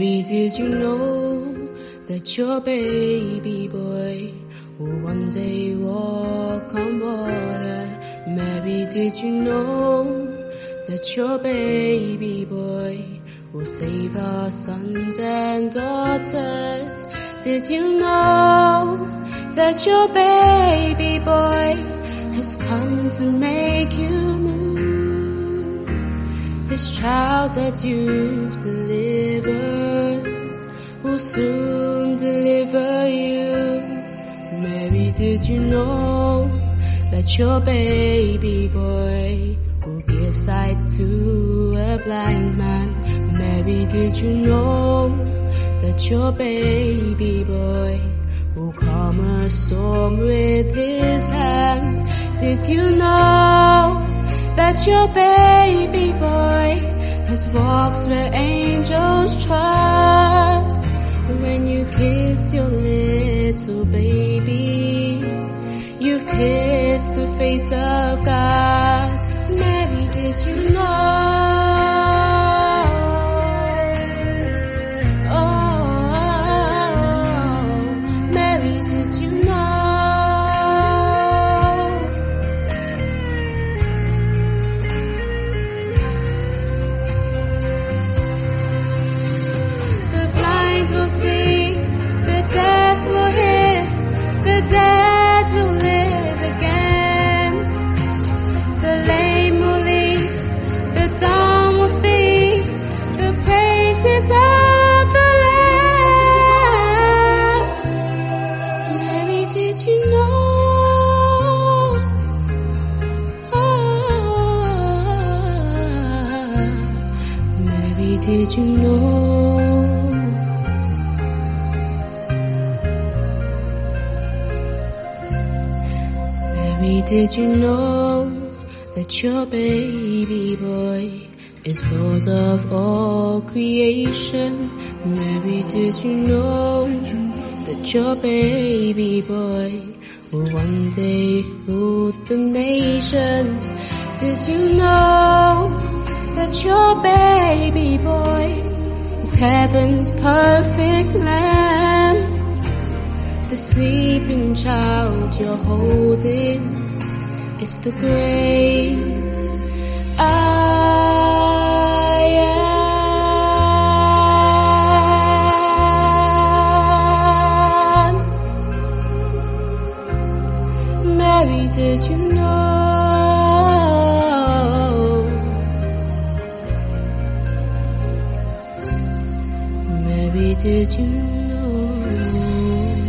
Mary, did you know that your baby boy will one day walk on water? Mary did you know that your baby boy will save our sons and daughters? Did you know that your baby boy has come to make you new? This child that you've delivered did you know that your baby boy will give sight to a blind man? Mary, did you know that your baby boy will calm a storm with his hand? Did you know that your baby boy has walks where angels trot? When you kiss your little baby, you've kissed the face of God. Mary, did you know? Oh, Mary, did you know? The blind will see, the dumb will speak, the praises of the Lamb. Mary, did you know? Oh, Mary, did you know? Mary, did you know that your baby boy is Lord of all creation? Mary, did you know that your baby boy will one day rule the nations? Did you know that your baby boy is heaven's perfect lamb? The sleeping child you're holding is the great I am. Mary, did you know? Mary, did you know?